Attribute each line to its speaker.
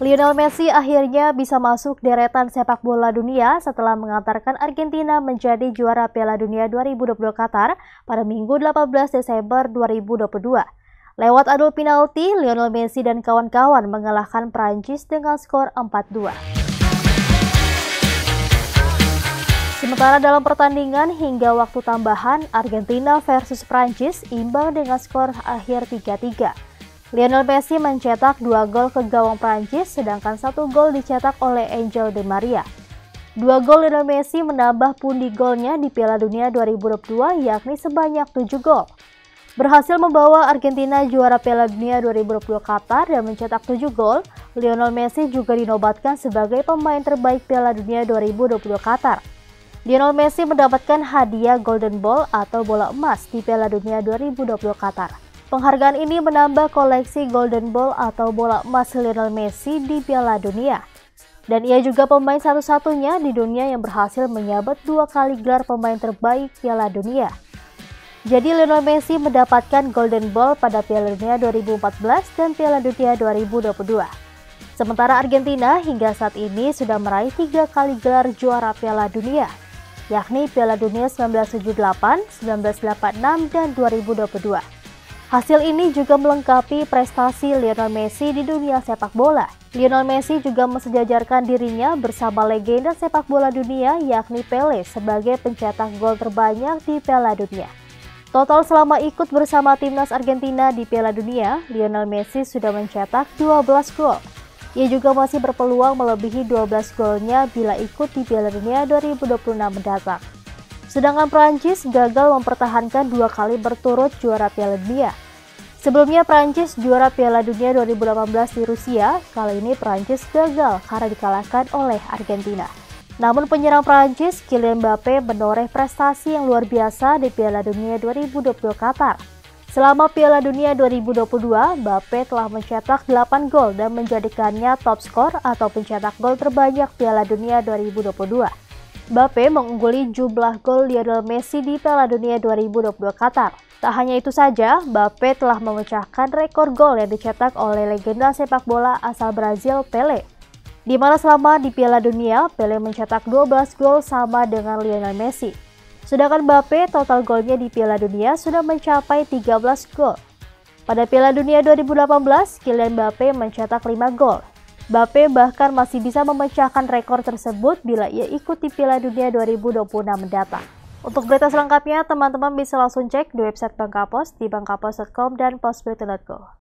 Speaker 1: Lionel Messi akhirnya bisa masuk deretan sepak bola dunia setelah mengantarkan Argentina menjadi juara Piala Dunia 2020 Qatar pada Minggu 18 Desember 2022. Lewat adu penalti, Lionel Messi dan kawan-kawan mengalahkan Prancis dengan skor 4-2. Sementara dalam pertandingan hingga waktu tambahan, Argentina versus Prancis imbang dengan skor akhir 3-3. Lionel Messi mencetak dua gol ke gawang Prancis, sedangkan satu gol dicetak oleh Angel Di Maria. Dua gol Lionel Messi menambah pundi golnya di Piala Dunia 2022 yakni sebanyak tujuh gol. Berhasil membawa Argentina juara Piala Dunia 2020 Qatar dan mencetak tujuh gol, Lionel Messi juga dinobatkan sebagai pemain terbaik Piala Dunia 2020 Qatar. Lionel Messi mendapatkan hadiah Golden Ball atau bola emas di Piala Dunia 2020 Qatar. Penghargaan ini menambah koleksi Golden Ball atau bola emas Lionel Messi di Piala Dunia. Dan ia juga pemain satu-satunya di dunia yang berhasil menyabet dua kali gelar pemain terbaik Piala Dunia. Jadi Lionel Messi mendapatkan Golden Ball pada Piala Dunia 2014 dan Piala Dunia 2022. Sementara Argentina hingga saat ini sudah meraih tiga kali gelar juara Piala Dunia, yakni Piala Dunia 1978, 1986, dan 2022. Hasil ini juga melengkapi prestasi Lionel Messi di dunia sepak bola. Lionel Messi juga mensejajarkan dirinya bersama legenda sepak bola dunia yakni Pele sebagai pencetak gol terbanyak di Piala Dunia. Total selama ikut bersama timnas Argentina di Piala Dunia, Lionel Messi sudah mencetak 12 gol. Ia juga masih berpeluang melebihi 12 golnya bila ikut di Piala Dunia 2026 mendatang. Sedangkan Prancis gagal mempertahankan dua kali berturut juara Piala Dunia. Sebelumnya Prancis juara Piala Dunia 2018 di Rusia, kali ini Prancis gagal karena dikalahkan oleh Argentina. Namun penyerang Prancis Kylian Mbappe menoreh prestasi yang luar biasa di Piala Dunia 2020 Qatar. Selama Piala Dunia 2022, Mbappe telah mencetak 8 gol dan menjadikannya top skor atau pencetak gol terbanyak Piala Dunia 2022. Mbappe mengungguli jumlah gol Lionel Messi di Piala Dunia 2022 Qatar. Tak hanya itu saja, Mbappe telah memecahkan rekor gol yang dicetak oleh legenda sepak bola asal Brazil Pele. Di mana selama di Piala Dunia, Pele mencetak 12 gol sama dengan Lionel Messi. Sedangkan Mbappe total golnya di Piala Dunia sudah mencapai 13 gol. Pada Piala Dunia 2018, Kylian Mbappe mencetak 5 gol, Mbappe bahkan masih bisa memecahkan rekor tersebut bila ia ikut di Piala Dunia 2026 mendatang. Untuk berita selengkapnya, teman-teman bisa langsung cek di website Bangkapos di bangkapos.com dan postberita.co.